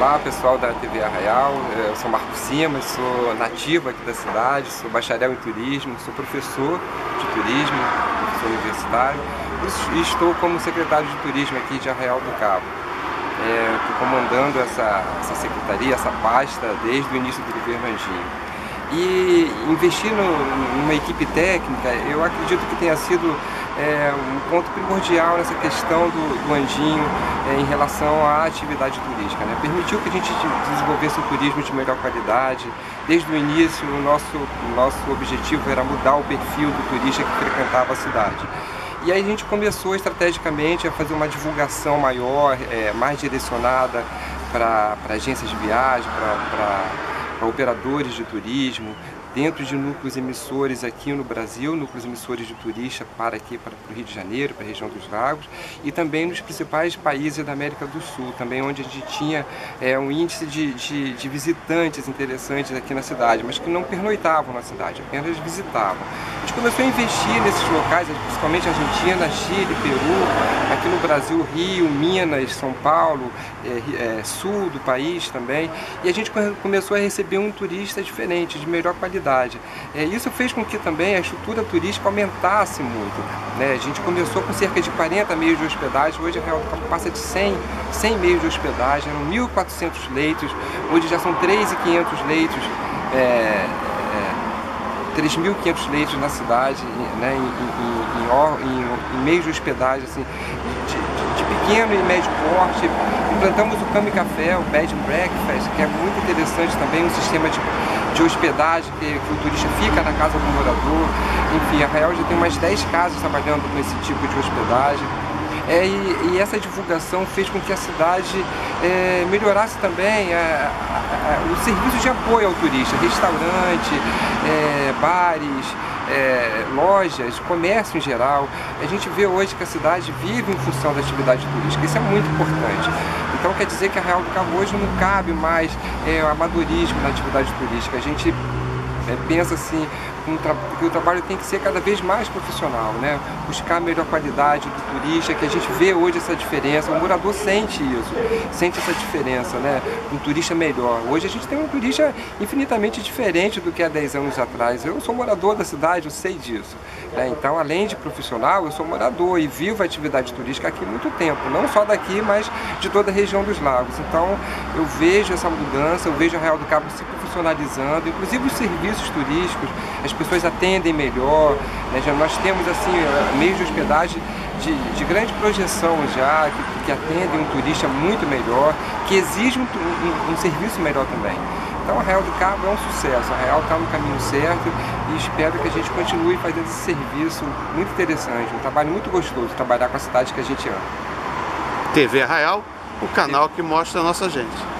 Olá pessoal da TV Arraial, eu sou Marco Simas, sou nativo aqui da cidade, sou bacharel em turismo, sou professor de turismo, professor universitário e estou como secretário de turismo aqui de Arraial do Cabo. Estou é, comandando essa, essa secretaria, essa pasta desde o início do governo Anjinho. E investir no, numa equipe técnica, eu acredito que tenha sido é, um ponto primordial nessa questão do, do Andinho é, em relação à atividade turística. Né? Permitiu que a gente desenvolvesse o turismo de melhor qualidade. Desde o início, o nosso, nosso objetivo era mudar o perfil do turista que frequentava a cidade. E aí a gente começou estrategicamente a fazer uma divulgação maior, é, mais direcionada para agências de viagem, para operadores de turismo, dentro de núcleos emissores aqui no Brasil, núcleos emissores de turista para aqui, para o Rio de Janeiro, para a região dos lagos, e também nos principais países da América do Sul, também onde a gente tinha é, um índice de, de, de, visitantes interessantes aqui na cidade, mas que não pernoitavam na cidade, apenas visitavam. A gente começou a investir nesses locais, principalmente Argentina, Chile, Peru, aqui no Brasil, Rio, Minas, São Paulo, é, é, sul do país também, e a gente começou a receber um turista diferente, de melhor qualidade é, isso fez com que também a estrutura turística aumentasse muito. Né? A gente começou com cerca de 40 meios de hospedagem, hoje a Real do passa de 100, 100 meios de hospedagem, eram 1.400 leitos, hoje já são 3.500 leitos. É, 3.500 é, leitos na cidade, né, em, em, em, em, meios de hospedagem assim, de, de, pequeno e médio porte. Implantamos o Cama Café, o Bed and Breakfast, que é muito interessante também, um sistema de de hospedagem, que, que, o turista fica na casa do morador. Enfim, a Arraial já tem umas 10 casas trabalhando com esse tipo de hospedagem. É, e, e, essa divulgação fez com que a cidade é, melhorasse também a, a, a, o serviço de apoio ao turista, restaurante, é, bares, é, lojas, comércio em geral. A gente vê hoje que a cidade vive em função da atividade turística, isso é muito importante. Então quer dizer que a Real do Cabo hoje não cabe mais é, amadorismo na atividade turística. A gente é, pensa assim um que o trabalho tem que ser cada vez mais profissional, né? buscar a melhor qualidade do turista, que a gente vê hoje essa diferença, o morador sente isso, sente essa diferença, né? um turista melhor. Hoje a gente tem um turista infinitamente diferente do que há 10 anos atrás. Eu sou morador da cidade, eu sei disso. Né? Então, além de profissional, eu sou morador e vivo a atividade turística aqui há muito tempo, não só daqui, mas de toda a região dos lagos. Então, eu vejo essa mudança, eu vejo a Real do Cabo se profissionalizando, inclusive os serviços turísticos, as pessoas atendem melhor, né? já nós temos assim meios de hospedagem de, de grande projeção já, que, que, atendem um turista muito melhor, que exige um, um, um serviço melhor também. Então a Real do Cabo é um sucesso, a Real está no caminho certo e espero que a gente continue fazendo esse serviço muito interessante, um trabalho muito gostoso, trabalhar com a cidade que a gente ama. TV Arraial, o canal que mostra a nossa gente.